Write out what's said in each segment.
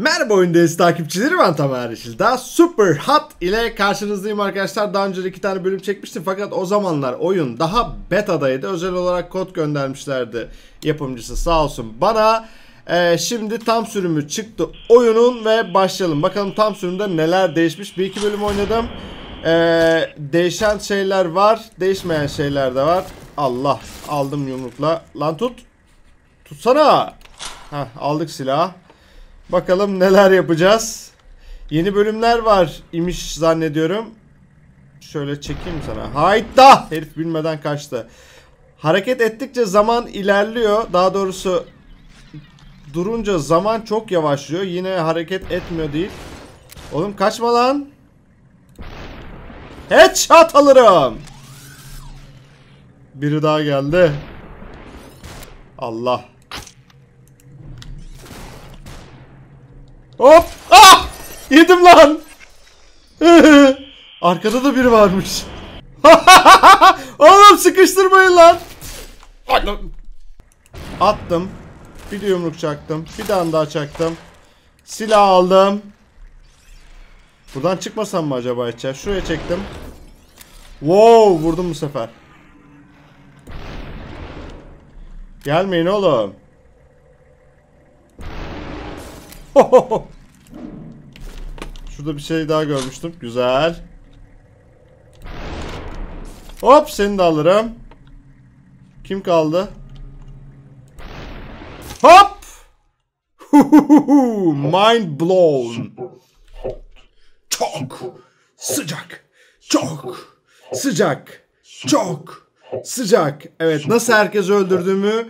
Merhaba oyundayız takipçileri ben Tamer Yeşil. Daha Super Hot ile karşınızdayım arkadaşlar. Daha önce iki tane bölüm çekmiştim fakat o zamanlar oyun daha betadaydı. Özel olarak kod göndermişlerdi yapımcısı sağ olsun bana. Ee, şimdi tam sürümü çıktı oyunun ve başlayalım. Bakalım tam sürümde neler değişmiş. Bir iki bölüm oynadım. Ee, değişen şeyler var, değişmeyen şeyler de var. Allah aldım yumrukla. Lan tut. Tutsana. Heh, aldık silah. Bakalım neler yapacağız. Yeni bölümler var imiş zannediyorum. Şöyle çekeyim sana. Hayda! Herif bilmeden kaçtı. Hareket ettikçe zaman ilerliyor. Daha doğrusu durunca zaman çok yavaşlıyor. Yine hareket etmiyor değil. Oğlum kaçma lan. Headshot alırım. Biri daha geldi. Allah. Hop! Ah! Yedim lan. Arkada da biri varmış. Oğlum sıkıştırmayın lan. Attım. Bir yumruk çaktım. Bir tane daha çaktım. Silah aldım. Buradan çıkmasam mı acaba içeri? Şuraya çektim. Wow vurdum bu sefer. Gelmeyin oğlum. Şurada bir şey daha görmüştüm. Güzel. Hop seni de alırım. Kim kaldı? Hop! Mind blown. Çok sıcak. Çok sıcak. Çok sıcak. Evet nasıl herkes öldürdüğümü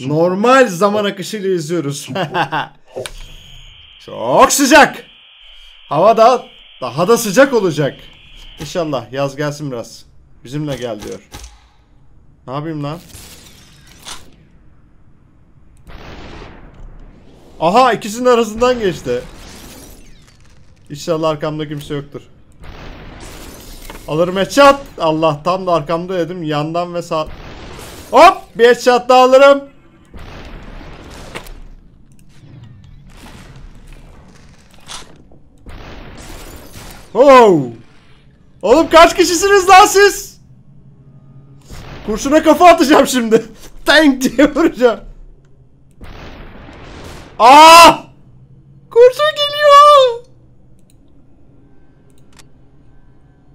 normal zaman akışıyla izliyoruz. Çok sıcak. Hava da daha da sıcak olacak. İnşallah yaz gelsin biraz. Bizimle gel diyor. Ne yapayım lan? Aha ikisinin arasından geçti. İnşallah arkamda kimse yoktur. Alırım headshot. Allah tam da arkamda dedim. Yandan ve sağ... Hop! Bir headshot daha alırım. Oh! Oğlum kaç kişisiniz lan siz? Kurşuna kafa atacağım şimdi. Tank diye vuracağım. Aa! Kurşun geliyor.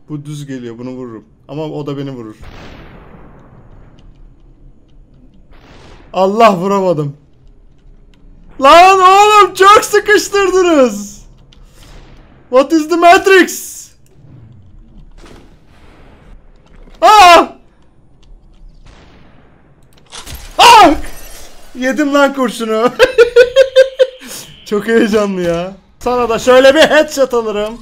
Bu düz geliyor bunu vururum. Ama o da beni vurur. Allah vuramadım. Lan oğlum çok sıkıştırdınız. What is the Matrix? Ah! Ah! Yedim lan kurşunu. Çok heyecanlı ya. Sana da şöyle bir headshot alırım.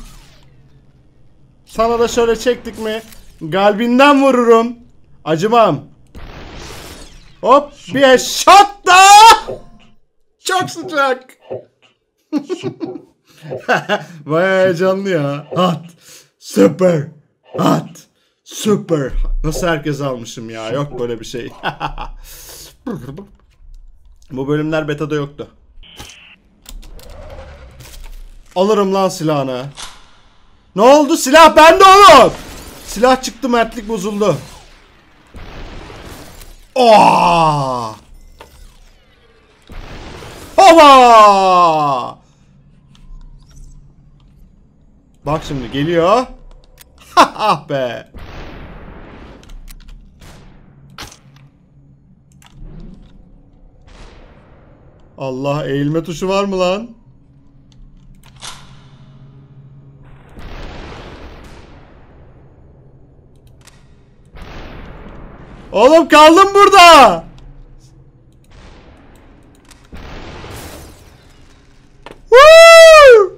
Sana da şöyle çektik mi? Galbinden vururum. Acımam. Hop bir headshot da. Çok sıcak. Baya heyecanlı ya. Hot. Super. Hot. Super. Nasıl herkes almışım ya? Yok böyle bir şey. Bu bölümler beta'da yoktu. Alırım lan silahını. Ne oldu? Silah bende oğlum. Silah çıktı mertlik bozuldu. Oh! Hava! Bak şimdi geliyor. ah be. Allah eğilme tuşu var mı lan? Oğlum kaldım burada. Woo!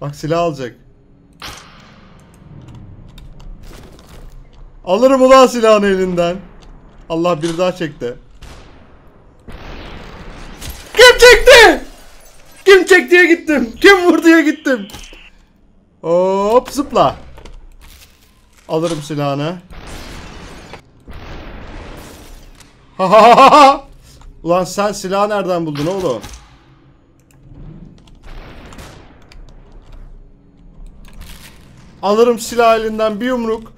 Bak silah alacak. Alırım ulan silahını elinden. Allah bir daha çekti. Kim çekti? Kim çek diye gittim. Kim vur diye gittim. Hop zıpla. Alırım silahını. Ulan sen silahı nereden buldun oğlum? Alırım silah elinden bir yumruk.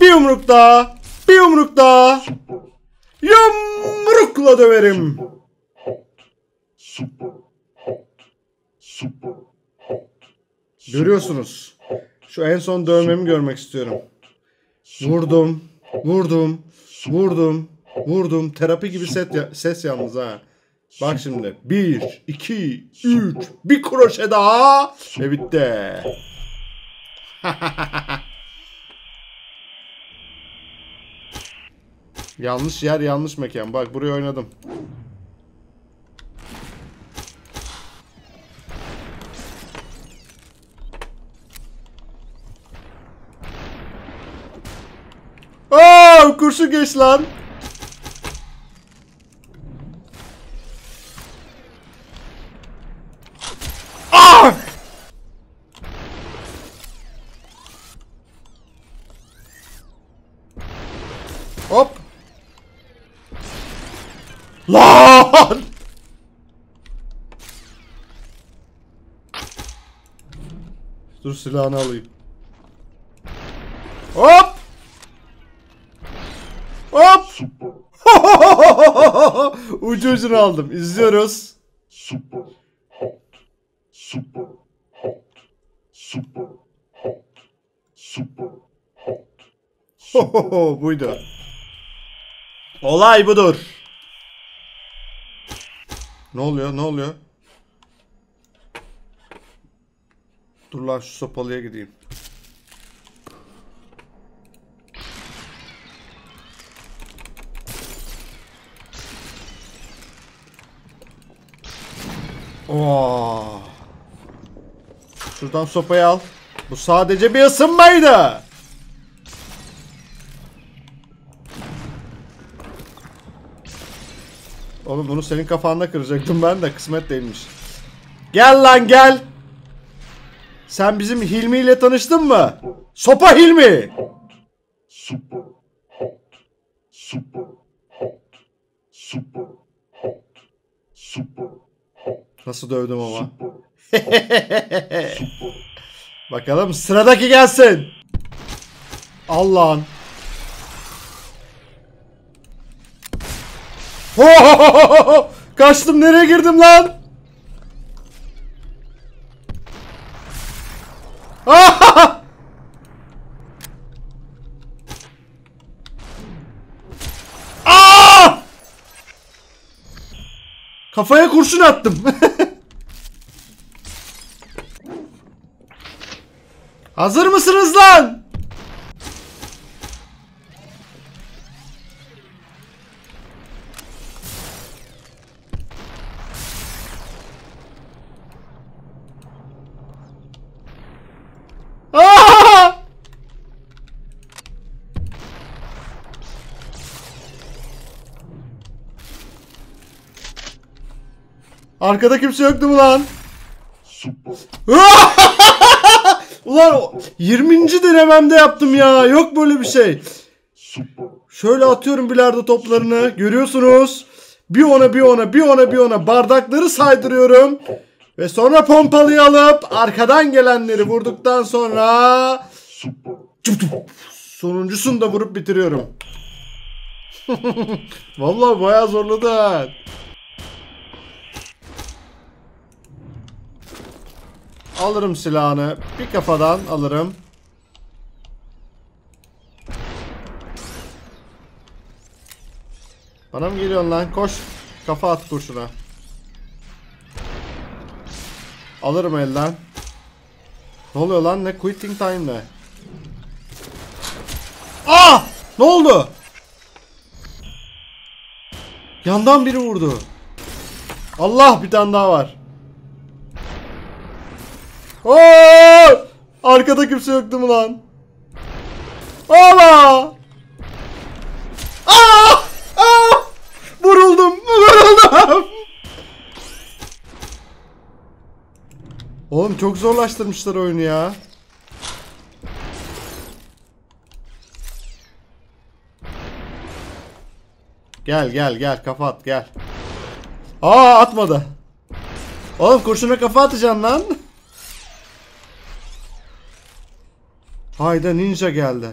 Bir yumruk daha. Bir yumruk daha. Yumrukla döverim. Görüyorsunuz. Şu en son dövmemi görmek istiyorum. Vurdum. Vurdum. Vurdum. Vurdum. Terapi gibi set ya- ses yalnız ha. Bak şimdi. Bir, iki, üç. Bir kroşe daha. Ve bitti. yanlış yer yanlış mekan. Bak buraya oynadım. Aa, kurşun geç lan. Ah! Hop. Lan! Dur silahını alayım. Hop! Hop! Super. Ucu ucunu aldım. İzliyoruz. Super hot. Super hot. Super hot. Super hot. Buydu. Olay budur. Ne oluyor? Ne oluyor? Dur lan şu sopalıya gideyim. Oo. Şuradan sopayı al. Bu sadece bir ısınmaydı. Oğlum bunu senin kafanda kıracaktım ben de kısmet değilmiş. Gel lan gel. Sen bizim Hilmi ile tanıştın mı? Sopa Hilmi. Super hot. Super hot. Super hot. Super hot. Nasıl dövdüm ama. Bakalım sıradaki gelsin. Allah'ın. Kaçtım nereye girdim lan? Ah! Ah! Kafaya kurşun attım. Hazır mısınız lan? Aa! Arkada kimse yoktu mu lan? Ulan o- 20. denememde yaptım ya. Yok böyle bir şey. Şöyle atıyorum bilardo toplarını. Görüyorsunuz. Bir ona bir ona bir ona bir ona bardakları saydırıyorum. Ve sonra pompalıyı alıp arkadan gelenleri vurduktan sonra sonuncusunu da vurup bitiriyorum. Vallahi bayağı zorladı. Alırım silahını. Bir kafadan alırım. Bana mı geliyorsun lan? Koş. Kafa at kurşuna. Alırım elden. Ne oluyor lan? Ne quitting time ne? Ah! Ne oldu? Yandan biri vurdu. Allah bir tane daha var. Oo! Arkada kimse yoktu mu lan? Ama! Ah! Ah! Vuruldum. Vuruldum. Oğlum çok zorlaştırmışlar oyunu ya. Gel gel gel kafa at gel. Aa atmadı. Oğlum kurşuna kafa atacaksın lan. Hayda ninja geldi.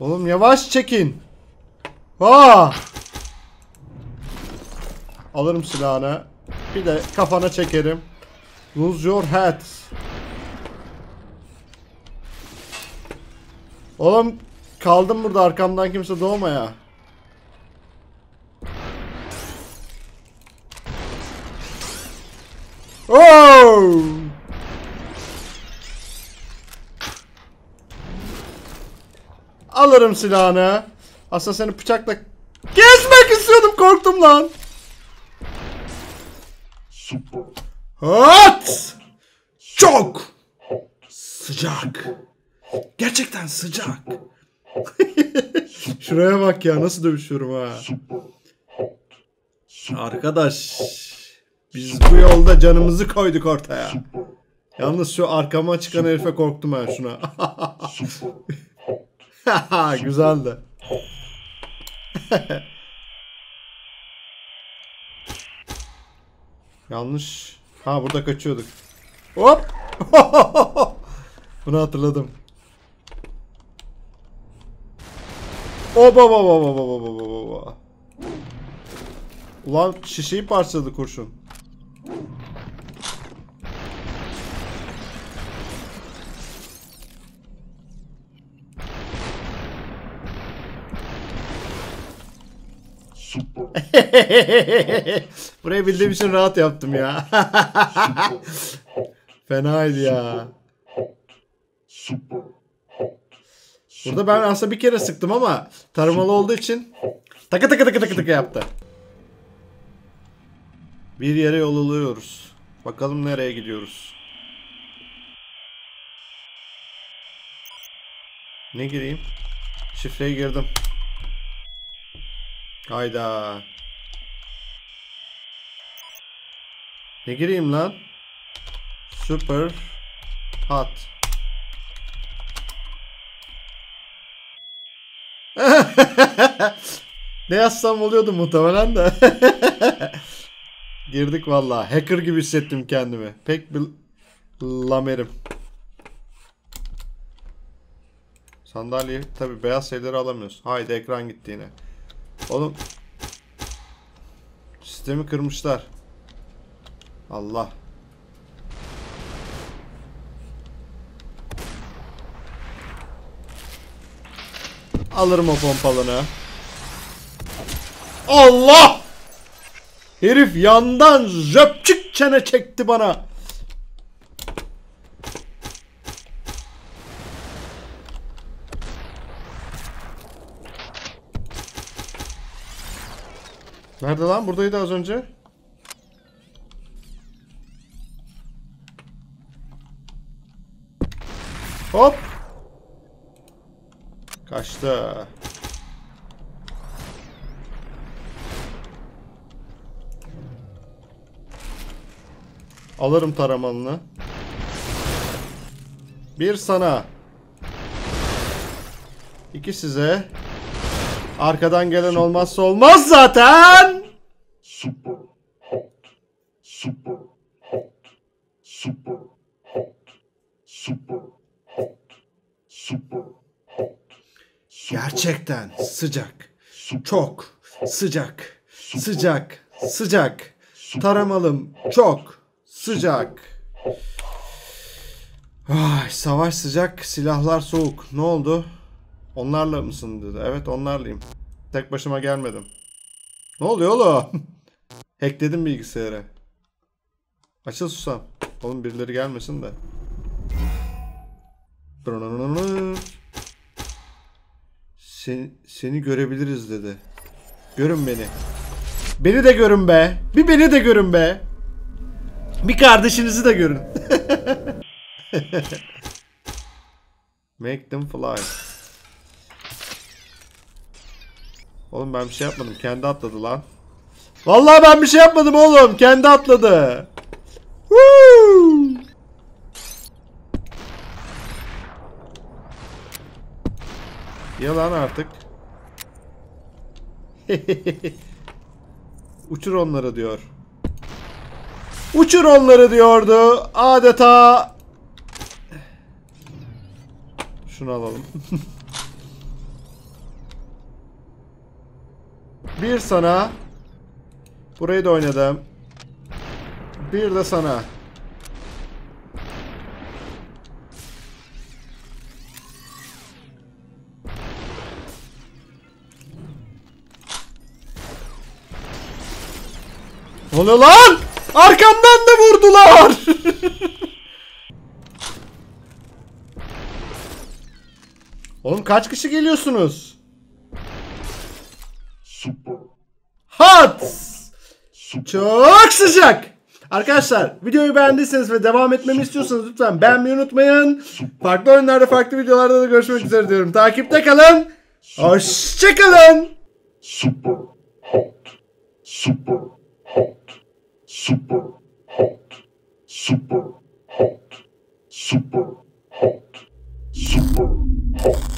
Oğlum yavaş çekin. Aa! Alırım silahını. Bir de kafana çekerim. Lose your head. Oğlum kaldım burada arkamdan kimse doğma ya. Oh! Alırım silahını. Aslında seni bıçakla kesmek istiyordum korktum lan. Super Hat! Çok sıcak. Gerçekten sıcak. Şuraya bak ya nasıl dövüşüyorum ha. hot. Arkadaş biz bu yolda canımızı koyduk ortaya. Yalnız şu arkama çıkan herife korktum ben şuna. Güzeldi. Yanlış. Ha burada kaçıyorduk. Hop. Bunu hatırladım. Oba oba oba oba oba oba. Ulan şişeyi parçaladı kurşun. Super Burayı bildiğim için rahat yaptım ya. Fenaydı ya. Burada ben aslında bir kere sıktım ama tarımalı olduğu için takı takı takı takı takı yaptı. Bir yere yol alıyoruz. Bakalım nereye gidiyoruz. Ne gireyim? Şifreyi girdim. Hayda. Ne gireyim lan? Super hot. ne yazsam oluyordu muhtemelen de. Girdik vallahi. Hacker gibi hissettim kendimi. Pek bir lamerim. Sandalye tabi beyaz şeyleri alamıyoruz. Haydi ekran gitti yine. Oğlum sistemi kırmışlar. Allah. Alırım o pompalını. Allah! Herif yandan zöpçük çene çekti bana. Nerede lan? Buradaydı az önce. Hop. Kaçtı. Alırım taramanını. Bir sana. İki size. Arkadan gelen olmazsa olmaz zaten. Super hot. Super hot. Super hot. Super hot. Super hot. Gerçekten sıcak. Çok sıcak. Sıcak. Sıcak. Taramalım çok sıcak. Ay, savaş sıcak, silahlar soğuk. Ne oldu? Onlarla mısın dedi. Evet onlarlayım. Tek başıma gelmedim. Ne oluyor oğlum? Hackledim bilgisayarı. Açıl susam. Oğlum birileri gelmesin de. Seni, seni görebiliriz dedi. Görün beni. Beni de görün be. Bir beni de görün be. Bir kardeşinizi de görün. Make them fly. Oğlum ben bir şey yapmadım. Kendi atladı lan. Vallahi ben bir şey yapmadım oğlum. Kendi atladı. Woo! Yalan artık. Uçur onları diyor. Uçur onları diyordu. Adeta şunu alalım. Bir sana. Burayı da oynadım. Bir de sana. Ne oluyor lan? Arkamdan da vurdular. Oğlum kaç kişi geliyorsunuz? Hot! Çok sıcak. Arkadaşlar videoyu beğendiyseniz ve devam etmemi istiyorsanız lütfen beğenmeyi unutmayın. Farklı oyunlarda farklı videolarda da görüşmek üzere diyorum. Takipte kalın. Hoşçakalın. Super hot. Super hot. Super hot. Super hot. Super hot. Super hot.